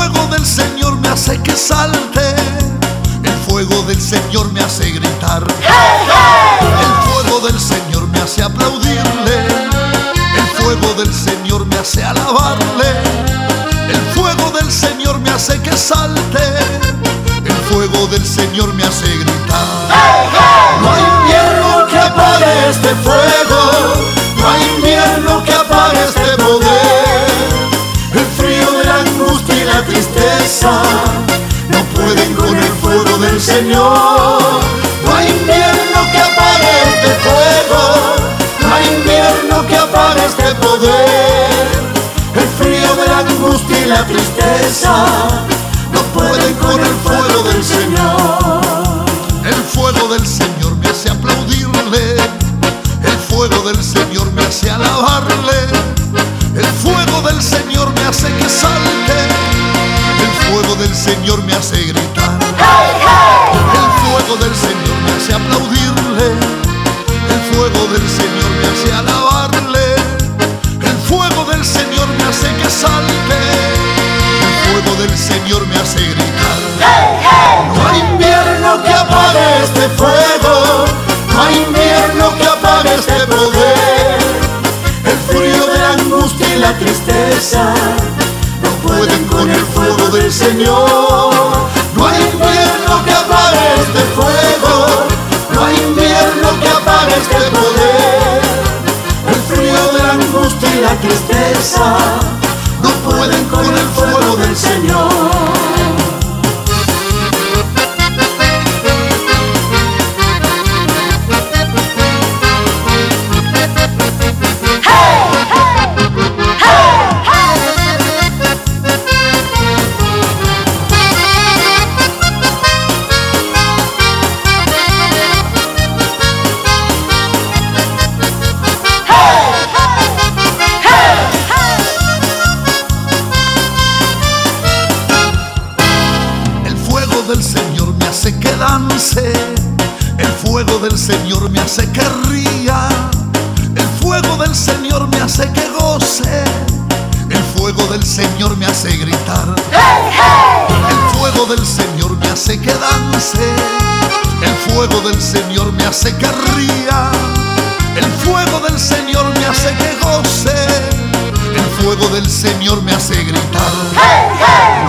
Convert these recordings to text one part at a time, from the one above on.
fuego del Señor me hace que salte, el fuego del Señor me hace gritar, el fuego del Señor me hace aplaudirle, el fuego del Señor me hace alabarle, el fuego del Señor me hace que salte, el fuego del Señor me hace gritar. No hay invierno Señor. No hay invierno que apague este fuego, no hay invierno que apague este poder. El frío de la angustia y la tristeza no pueden con el fuego del Señor. El fuego del Señor me hace aplaudirle, el fuego del Señor me hace alabarle, el fuego del Señor me hace que salte, el fuego del Señor me hace gritar, hace aplaudirle, el fuego del Señor me hace alabarle, el fuego del Señor me hace que salte, el fuego del Señor me hace gritar. No hay invierno que apague este fuego, no hay invierno que apague este poder. El frío de la angustia y la tristeza no pueden con el fuego del Señor. No hay invierno que apague este fuego, invierno que apague este poder. El frío de la angustia y la tristeza no pueden el fuego del Señor me hace que ría, el fuego del Señor me hace que goce, el fuego del Señor me hace gritar, el fuego del Señor me hace que dance, el fuego del Señor me hace que ría, el fuego del Señor me hace que goce, el fuego del Señor me hace gritar.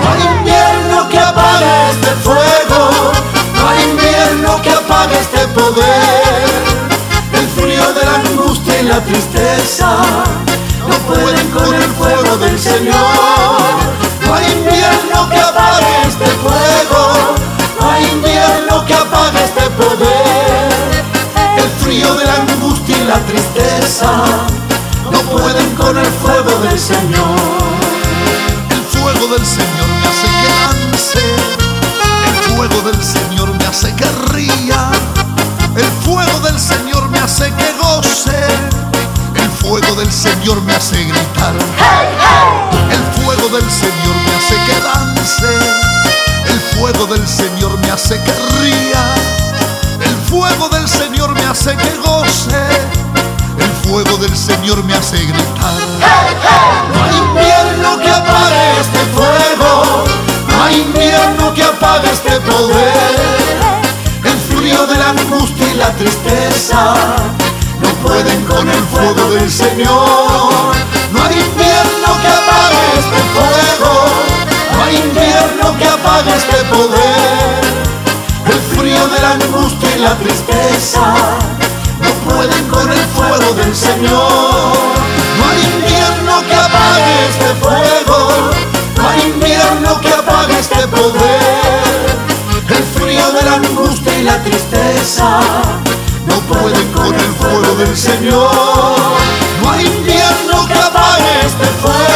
No hay invierno que apague este fuego, poder. El frío de la angustia y la tristeza no pueden con el fuego del Señor. No hay invierno que apague este fuego, no hay invierno que apague este poder. El frío de la angustia y la tristeza no pueden con el fuego del Señor. El fuego del Señor Señor me hace gritar, el fuego del Señor me hace que dance, el fuego del Señor me hace que ría, el fuego del Señor me hace que goce, el fuego del Señor me hace gritar. No hay invierno que apague este fuego, no hay invierno que apague este poder. El frío de la angustia y la tristeza pueden con el fuego del Señor. No hay invierno que apague este fuego, no hay invierno que apague este poder. El frío de la angustia y la tristeza no pueden con el fuego del Señor. No hay invierno que apague este fuego, no hay invierno que apague este poder. El frío de la angustia y la tristeza no pueden con el fuego del Señor. No hay invierno que apague este fuego,